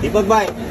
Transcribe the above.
દીપકભાઈ